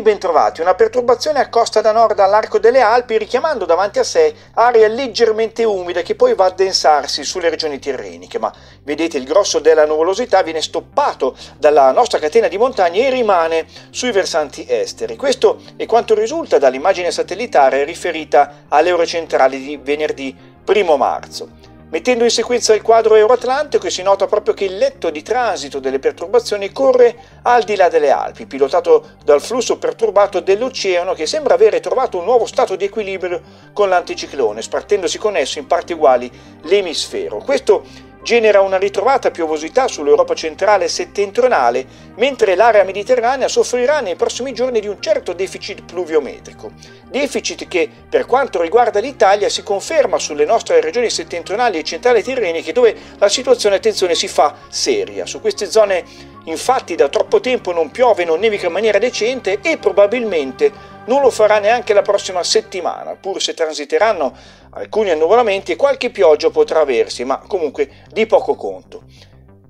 il bentrovati. Una perturbazione accosta da nord all'arco delle Alpi richiamando davanti a sé aria leggermente umida che poi va a densarsi sulle regioni tirreniche, ma vedete il grosso della nuvolosità viene stoppato dalla nostra catena di montagne e rimane sui versanti esteri. Questo è quanto risulta dall'immagine satellitare riferita alle ore centrali di venerdì 1 marzo. Mettendo in sequenza il quadro euroatlantico si nota proprio che il letto di transito delle perturbazioni corre al di là delle Alpi, pilotato dal flusso perturbato dell'oceano che sembra avere trovato un nuovo stato di equilibrio con l'anticiclone, spartendosi con esso in parti uguali l'emisfero. Questo genera una ritrovata piovosità sull'Europa centrale e settentrionale, mentre l'area mediterranea soffrirà nei prossimi giorni di un certo deficit pluviometrico. Deficit che, per quanto riguarda l'Italia, si conferma sulle nostre regioni settentrionali e centrali tirreniche, dove la situazione, attenzione, si fa seria. Su queste zone, infatti, da troppo tempo non piove, non nevica in maniera decente e probabilmente non lo farà neanche la prossima settimana, pur se transiteranno alcuni annuvolamenti e qualche pioggia potrà aversi, ma comunque di poco conto.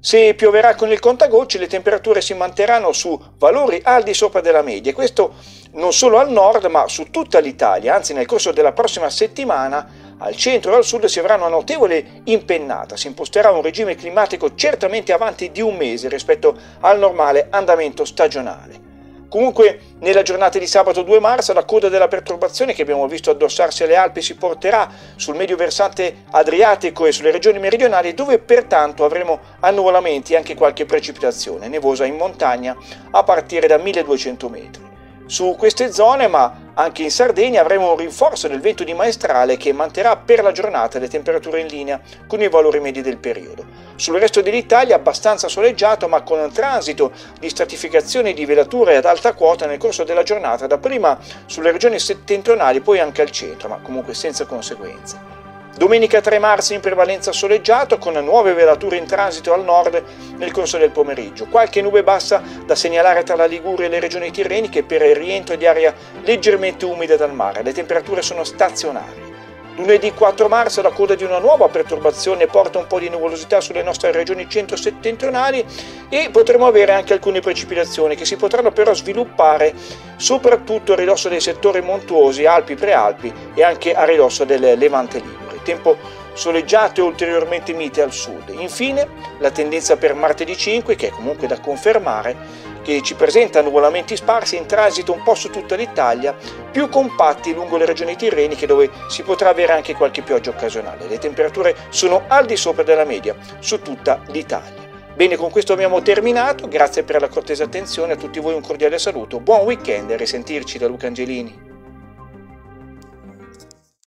Se pioverà con il contagocce le temperature si manterranno su valori al di sopra della media, questo non solo al nord ma su tutta l'Italia, anzi nel corso della prossima settimana al centro e al sud si avrà una notevole impennata, si imposterà un regime climatico certamente avanti di un mese rispetto al normale andamento stagionale. Comunque, nella giornata di sabato 2 marzo, la coda della perturbazione che abbiamo visto addossarsi alle Alpi si porterà sul medio versante adriatico e sulle regioni meridionali, dove pertanto avremo annuvolamenti e anche qualche precipitazione nevosa in montagna a partire da 1200 metri. Su queste zone, ma anche in Sardegna, avremo un rinforzo del vento di maestrale che manterrà per la giornata le temperature in linea con i valori medi del periodo. Sul resto dell'Italia abbastanza soleggiato, ma con un transito di stratificazione di velature ad alta quota nel corso della giornata, dapprima sulle regioni settentrionali, poi anche al centro, ma comunque senza conseguenze. Domenica 3 marzo in prevalenza soleggiato con nuove velature in transito al nord nel corso del pomeriggio. Qualche nube bassa da segnalare tra la Liguria e le regioni tirreniche per il rientro di aria leggermente umida dal mare. Le temperature sono stazionarie. Lunedì 4 marzo la coda di una nuova perturbazione porta un po' di nuvolosità sulle nostre regioni centro-settentrionali e potremo avere anche alcune precipitazioni che si potranno però sviluppare soprattutto a ridosso dei settori montuosi, Alpi-Prealpi e anche a ridosso del Levante Ligure tempo soleggiato e ulteriormente mite al sud. Infine, la tendenza per martedì 5, che è comunque da confermare, che ci presenta nuvolamenti sparsi in transito un po' su tutta l'Italia, più compatti lungo le regioni tirreniche dove si potrà avere anche qualche pioggia occasionale. Le temperature sono al di sopra della media su tutta l'Italia. Bene, con questo abbiamo terminato, grazie per la cortese attenzione, a tutti voi un cordiale saluto, buon weekend e risentirci da Luca Angelini.